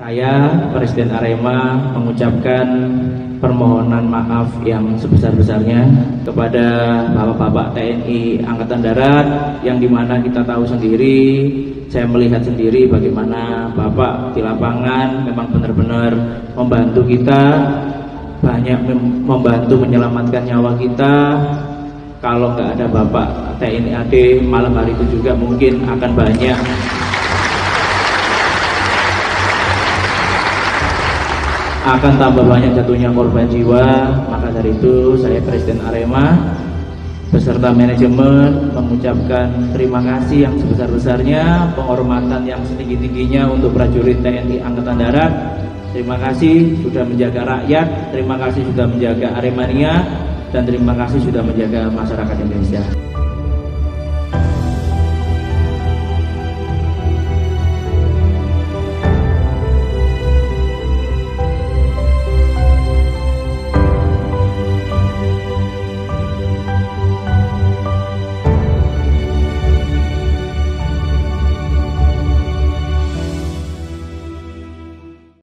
Saya, Presiden Arema, mengucapkan permohonan maaf yang sebesar-besarnya kepada Bapak-Bapak TNI Angkatan Darat yang di mana kita tahu sendiri, saya melihat sendiri bagaimana Bapak di lapangan memang benar-benar membantu kita, banyak membantu menyelamatkan nyawa kita. Kalau nggak ada Bapak TNI AD malam hari itu juga mungkin akan banyak akan tambah banyak jatuhnya korban jiwa maka dari itu saya Presiden Arema beserta manajemen mengucapkan terima kasih yang sebesar-besarnya penghormatan yang setinggi-tingginya untuk prajurit TNI Angkatan Darat. Terima kasih sudah menjaga rakyat terima kasih sudah menjaga Aremania dan terima kasih sudah menjaga masyarakat Indonesia